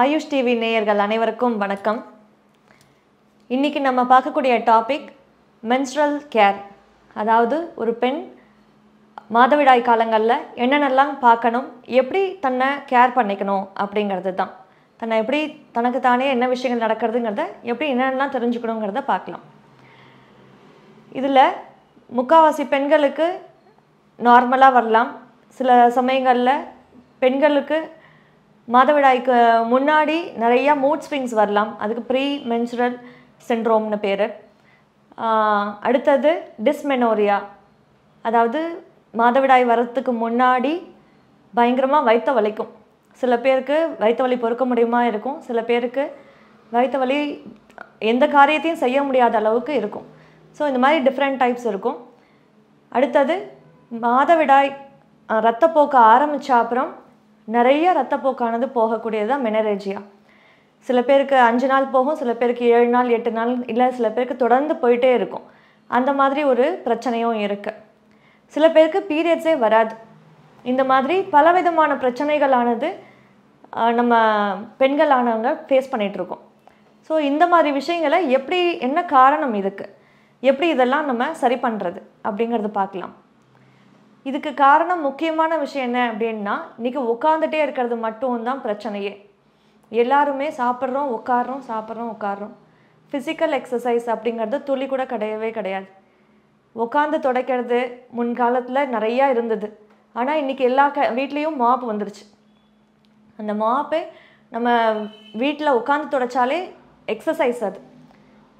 AYUSH TV நேயர்கள் அனைவருக்கும் வணக்கம். இன்னைக்கு நம்ம பார்க்கக்கூடிய டாபிக் மென்ஸ்ட்ரல் கேர் அதாவது ஒரு பெண் மாதவிடாய் காலங்களில் என்னென்னலாம் பார்க்கணும் எப்படி தன்னை கேர் பண்ணிக்கணும் அப்படிங்கிறது தான். தன்னை எப்படி தனக்கு தானே என்ன விஷயங்கள் நடக்கிறதுங்கிறத எப்படி என்னென்னலாம் தெரிஞ்சுக்கணுங்கிறத பார்க்கலாம். இதில் முக்கால்வாசி பெண்களுக்கு நார்மலாக வரலாம். சில சமயங்களில் பெண்களுக்கு மாதவிடாய்க்கு முன்னாடி நிறையா மூட் ஸ்விங்ஸ் வரலாம். அதுக்கு ப்ரீ மென்சுரல் சிண்ட்ரோம்னு பேர் அடுத்தது டிஸ்மெனோரியா அதாவது மாதவிடாய் வரத்துக்கு முன்னாடி பயங்கரமாக வயிற்ற வலிக்கும். சில பேருக்கு வயிற்று வலி பொறுக்க முடியுமா இருக்கும். சில பேருக்கு வயிற்று வலி எந்த காரியத்தையும் செய்ய முடியாத அளவுக்கு இருக்கும். ஸோ இந்த மாதிரி டிஃப்ரெண்ட் டைப்ஸ் இருக்கும். அடுத்தது மாதவிடாய் ரத்தப்போக்க ரத்தப்போக்கு ஆரம்பித்த அப்புறம் நிறைய ரத்தப்போக்கானது போகக்கூடியது தான் மெனரேஜியா. சில பேருக்கு அஞ்சு நாள் போகும் சில பேருக்கு ஏழு நாள் எட்டு நாள் இல்லை சில பேருக்கு தொடர்ந்து போயிட்டே இருக்கும். அந்த மாதிரி ஒரு பிரச்சனையும் இருக்குது சில பேருக்கு பீரியட்ஸே வராது. இந்த மாதிரி பலவிதமான பிரச்சனைகளானது நம்ம பெண்களானவங்க ஃபேஸ் பண்ணிகிட்ருக்கோம் ஸோ இந்த மாதிரி விஷயங்களை எப்படி என்ன காரணம் இதுக்கு? எப்படி இதெல்லாம் நம்ம சரி பண்ணுறது அப்படிங்கிறது பார்க்கலாம். இதுக்கு காரணம் முக்கியமான விஷயம் என்ன அப்படின்னா இன்றைக்கி உட்காந்துட்டே இருக்கிறது மட்டும்தான் பிரச்சனையே. எல்லாருமே சாப்பிட்றோம் உட்காடுறோம் சாப்பிட்றோம் உட்காடுறோம் ஃபிசிக்கல் எக்ஸசைஸ் அப்படிங்கிறது துளி கூட கிடையவே கிடையாது. உட்காந்து துடைக்கிறது முன்காலத்தில் நிறையா இருந்தது. ஆனால் இன்றைக்கி எல்லா க வீட்லேயும் மாப் வந்துருச்சு. அந்த மாப்பே நம்ம வீட்டில் உட்காந்து துடைச்சாலே எக்ஸசைஸ் அது.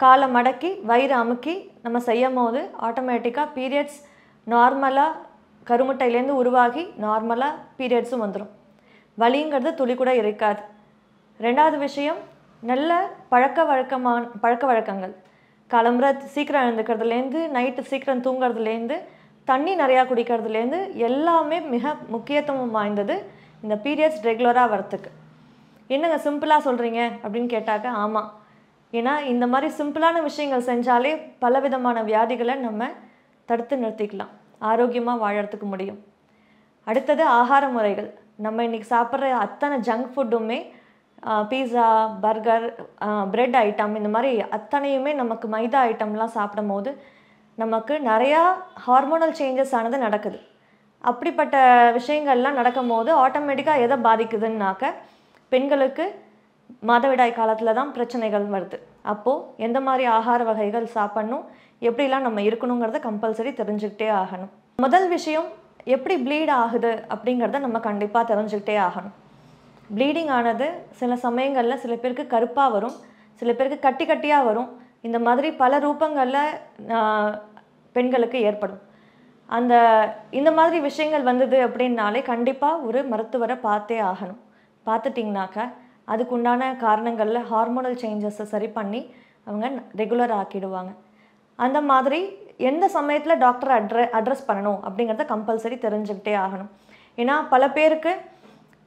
காலை மடக்கி வயிறு அமுக்கி நம்ம செய்யும் போது ஆட்டோமேட்டிக்காக பீரியட்ஸ் நார்மலாக கருமுட்டையிலேருந்து உருவாகி நார்மலாக பீரியட்ஸும் வந்துடும் வலிங்கிறது துளி கூட இருக்காது. ரெண்டாவது விஷயம் நல்ல பழக்க வழக்கமான பழக்க வழக்கங்கள். கிளம்புற சீக்கிரம் எழுந்துக்கிறதுலேருந்து நைட்டு சீக்கிரம் தூங்குறதுலேருந்து தண்ணி நிறையா குடிக்கிறதுலேருந்து எல்லாமே மிக முக்கியத்துவம் வாய்ந்தது இந்த பீரியட்ஸ் ரெகுலராக வரத்துக்கு என்னங்க சிம்பிளாக சொல்கிறீங்க அப்படின்னு கேட்டாக்க ஆமாம் ஏன்னா இந்த மாதிரி சிம்பிளான விஷயங்கள் செஞ்சாலே பலவிதமான வியாதிகளை நம்ம தடுத்து நிறுத்திக்கலாம். ஆரோக்கியமாக வாழறதுக்கு முடியும். அடுத்தது ஆகார முறைகள். நம்ம இன்றைக்கி சாப்பிட்ற அத்தனை ஜங்க் ஃபுட்டுமே பீஸா பர்கர் பிரெட் ஐட்டம் இந்த மாதிரி அத்தனையுமே நமக்கு மைதா ஐட்டம்லாம் சாப்பிடும் போது நமக்கு நிறையா ஹார்மோனல் சேஞ்சஸ் ஆனது நடக்குது. அப்படிப்பட்ட விஷயங்கள்லாம் நடக்கும் போது ஆட்டோமேட்டிக்காக எதை பாதிக்குதுன்னாக்க பெண்களுக்கு மாதவிடாய் காலத்தில் தான் பிரச்சனைகள் வருது. அப்போது எந்த மாதிரி ஆகார வகைகள் சாப்பிட்ணும் எப்படிலாம் நம்ம இருக்கணுங்கிறத கம்பல்சரி தெரிஞ்சுக்கிட்டே ஆகணும். முதல் விஷயம் எப்படி ப்ளீட் ஆகுது அப்படிங்கிறத நம்ம கண்டிப்பாக தெரிஞ்சுக்கிட்டே ஆகணும். ப்ளீடிங் ஆனது சில சமயங்களில் சில பேருக்கு கருப்பாக வரும் சில பேருக்கு கட்டி கட்டியாக வரும். இந்த மாதிரி பல ரூபங்களில் பெண்களுக்கு ஏற்படும். அந்த இந்த மாதிரி விஷயங்கள் வந்தது அப்படின்னாலே கண்டிப்பாக ஒரு மருத்துவரை பார்த்தே ஆகணும். பார்த்துட்டிங்கனாக்க அதுக்குண்டான காரணங்களில் ஹார்மோனல் சேஞ்சஸை சரி பண்ணி அவங்க ரெகுலர் ஆக்கிடுவாங்க. அந்த மாதிரி எந்த சமயத்தில் டாக்டரை அட்ர அட்ரஸ் பண்ணணும் அப்படிங்கிறத கம்பல்சரி தெரிஞ்சுக்கிட்டே ஆகணும். ஏன்னா பல பேருக்கு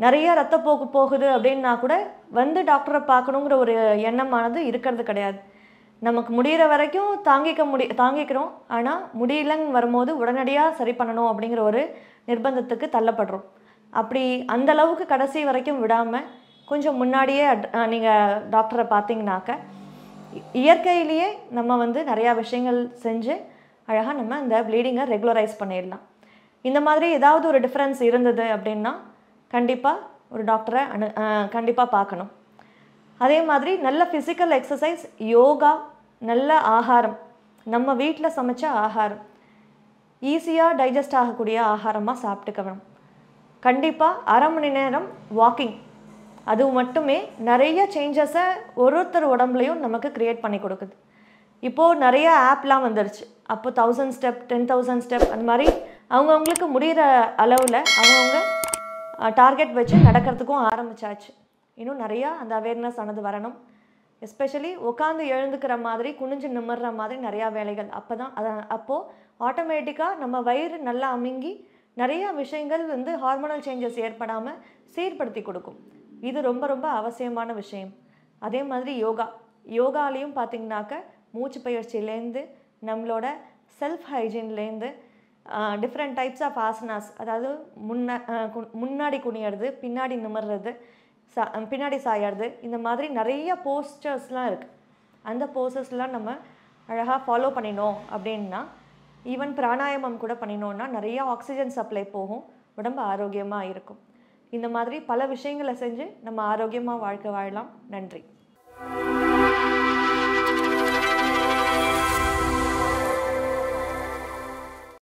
நிறைய ரத்தப்போக்கு போகுது அப்படின்னா கூட வந்து டாக்டரை பார்க்கணுங்கிற ஒரு எண்ணமானது இருக்கிறது கிடையாது. நமக்கு முடிகிற வரைக்கும் தாங்கிக்க முடி தாங்கிக்கிறோம். ஆனால் முடியலன்னு வரும்போது உடனடியாக சரி பண்ணணும் அப்படிங்கிற ஒரு நிர்பந்தத்துக்கு தள்ளப்படுறோம். அப்படி அந்த அளவுக்கு கடைசி வரைக்கும் விடாமல் கொஞ்சம் முன்னாடியே நீங்கள் டாக்டரை பார்த்தீங்கன்னாக்க இயற்கையிலேயே நம்ம வந்து நிறையா விஷயங்கள் செஞ்சு அழகாக நம்ம இந்த ப்ளீடிங்கை ரெகுலரைஸ் பண்ணிடலாம். இந்த மாதிரி ஏதாவது ஒரு டிஃப்ரென்ஸ் இருந்தது அப்படின்னா கண்டிப்பாக ஒரு டாக்டரை அனு கண்டிப்பாக பார்க்கணும். அதே மாதிரி நல்ல ஃபிசிக்கல் எக்ஸசைஸ் யோகா நல்ல ஆகாரம். நம்ம வீட்டில் சமைச்ச ஆகாரம். ஈஸியாக டைஜஸ்ட் ஆகக்கூடிய ஆகாரமாக சாப்பிட்டுக்கணும். கண்டிப்பாக அரை மணி நேரம் வாக்கிங் அது மட்டுமே நிறைய சேஞ்சஸை ஒரு ஒருத்தர் உடம்புலையும் நமக்கு க்ரியேட் பண்ணி கொடுக்குது. இப்போது நிறைய ஆப்லாம் வந்துருச்சு. அப்போ thousand step ten thousand step அந்த மாதிரி அவங்கவுங்களுக்கு முடிகிற அளவில் அவங்கவுங்க டார்கெட் வச்சு நடக்கிறதுக்கும் ஆரம்பிச்சாச்சு. இன்னும் நிறையா அந்த அவேர்னஸ் ஆனது வரணும். எஸ்பெஷலி உட்காந்து எழுந்துக்கிற மாதிரி குனிஞ்சு நிமிர்ற மாதிரி நிறையா வேலைகள். அப்போ தான் அதை அப்போது ஆட்டோமேட்டிக்காக நம்ம வயிறு நல்லா அமுங்கி நிறையா விஷயங்கள் வந்து ஹார்மோனல் சேஞ்சஸ் ஏற்படாமல் சீர்படுத்தி கொடுக்கும். இது ரொம்ப ரொம்ப அவசியமான விஷயம். அதே மாதிரி யோகா. யோகாலையும் பார்த்திங்கனாக்க மூச்சு பயிற்சியிலேருந்து நம்மளோட செல்ஃப் ஹைஜீன்லேருந்து டிஃப்ரெண்ட் டைப்ஸ் ஆஃப் ஆசனாஸ் அதாவது முன்ன முன்னாடி குனியறது பின்னாடி நிமிடுறது சா பின்னாடி சாயறது இந்த மாதிரி நிறைய போஸ்டர்ஸ்லாம் இருக்குது அந்த போஸ்டர்ஸ்லாம் நம்ம அழகாக ஃபாலோ பண்ணினோம் அப்படின்னா ஈவன் பிராணாயாமம் கூட பண்ணினோன்னா நிறையா ஆக்சிஜன் சப்ளை போகும். உடம்பு ஆரோக்கியமாக இருக்கும். இந்த மாதிரி பல விஷயங்களை செஞ்சு நம்ம ஆரோக்கியமாக வாழ்க்கை வாழலாம். நன்றி.